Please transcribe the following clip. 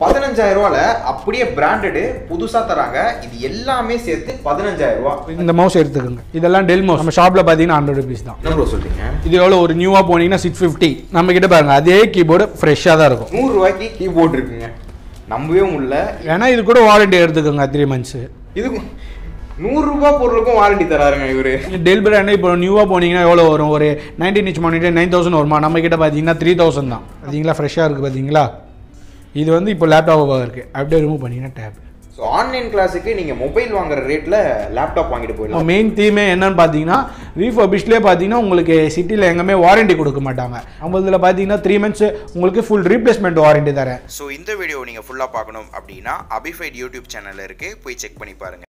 பதினஞ்சாயிரம் ரூபால அப்படியே பிராண்டடு புதுசா தராங்க. இது எல்லாமே சேர்த்து பதினஞ்சாயிரம் ரூபா. இந்த மவுஸ் எடுத்துக்கோங்க. இதெல்லாம் டெல் மவுஸ் நம்ம ஷாப்பில் பார்த்தீங்கன்னா ஹண்ட்ரட் ருபீஸ் தான். என்ன ப்ரோ சொல்றீங்க? இது எவ்வளோ ஒரு நியூவாக போனீங்கன்னா சிக்ஸ் ஃபிஃப்டி நம்ம கிட்ட பாருங்க அதே கீபோர்டு ஃப்ரெஷ்ஷாக தான் இருக்கும். நூறு ரூபாய்க்கு கீபோர்டு இருக்குங்க. நம்பவே முடியல. ஏன்னா இது கூட வாரண்டி எடுத்துக்கோங்க த்ரீ மந்த்ஸு இது நூறு ரூபாய் பொருளுக்கும் வாரண்டி தராருங்க இவரு. டெல் பிராண்டு இப்போ நியூவாக போனீங்கன்னா எவ்வளோ வரும்? ஒரு nineteen inch monitor nine thousand வருமா? நம்ம கிட்ட பார்த்தீங்கன்னா த்ரீ தௌசண்ட் தான் பார்த்தீங்களா ஃப்ரெஷ்ஷாக இருக்குது பார்த்தீங்களா இது வந்து இப்போ லேப்டாப்பாக இருக்குது அப்படியே ரிமூவ் பண்ணிங்கன்னா டேப் ஸோ ஆன்லைன் கிளாஸுக்கு நீங்க மொபைல் வாங்குற ரேட்ல லேப்டாப் வாங்கிட்டு போயிடலாம். மெயின் தீமே என்னன்னு பார்த்தீங்கன்னா ரீஃபர்பிஷ்லேயே பார்த்தீங்கன்னா உங்களுக்கு சிட்டியில் எங்கேயுமே வாரண்டி கொடுக்க மாட்டாங்க. நம்ம இதில் பார்த்தீங்கன்னா த்ரீ மந்த்ஸ் உங்களுக்கு ஃபுல் ரீப்ளேஸ்மெண்ட் வாரண்டி தரேன். ஸோ இந்த வீடியோ நீங்கள் ஃபுல்லாக பார்க்கணும் அப்படின்னா அபிஃபைட் யூடியூப் சேனல் இருக்குது போய் செக் பண்ணி பாருங்கள்